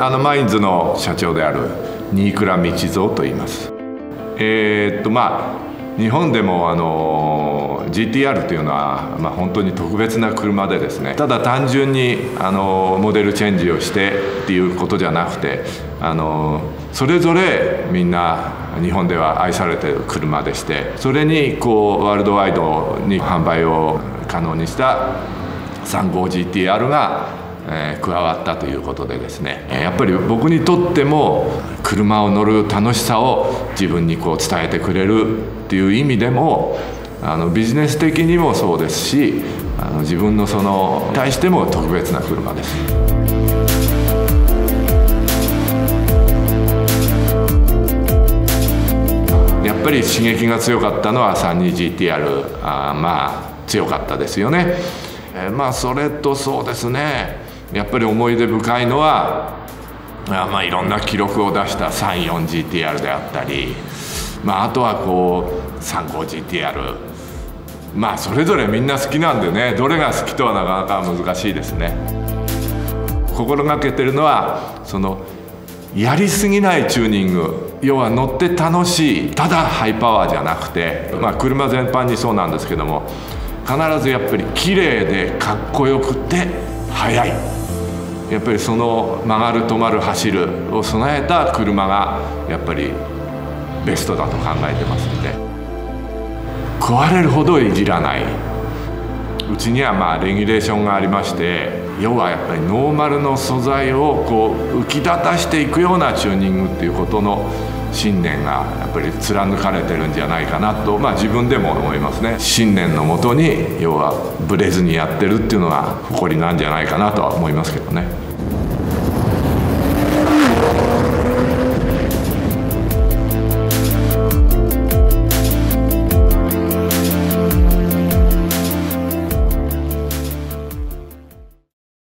あのマインズの社長である新倉道蔵と言います。えー、っとまあ日本でもあの GTR というのは、まあ、本当に特別な車でですねただ単純にあのモデルチェンジをしてっていうことじゃなくてあのそれぞれみんな日本では愛されてる車でしてそれにこうワールドワイドに販売を可能にした 35GTR がえー、加わったということでですねやっぱり僕にとっても車を乗る楽しさを自分にこう伝えてくれるっていう意味でもあのビジネス的にもそうですしあの自分のその対しても特別な車です。やっぱり刺激が強かったのは 32GTR あまあ強かったですよね。えー、まあそれとそうですねやっぱり思い出深いのはまあいろんな記録を出した 34GTR であったり、まあ、あとはこう 35GTR まあそれぞれみんな好きなんでねどれが好きとはなかなか難しいですね。心がけてるのはそのやりすぎないチューニング。要は乗って楽しいただハイパワーじゃなくて、まあ、車全般にそうなんですけども必ずやっぱり綺麗でかっこよくて速い。やっぱりその曲がる止まる走るを備えた車がやっぱりベストだと考えてますので。壊れるほどいじらない。うちにはまあレギュレーションがありまして要はやっぱりノーマルの素材をこう浮き立たしていくようなチューニングっていうことの信念がやっぱり貫かれてるんじゃないかなと、まあ、自分でも思いますね信念のもとに要はブレずにやってるっていうのが誇りなんじゃないかなとは思いますけどね。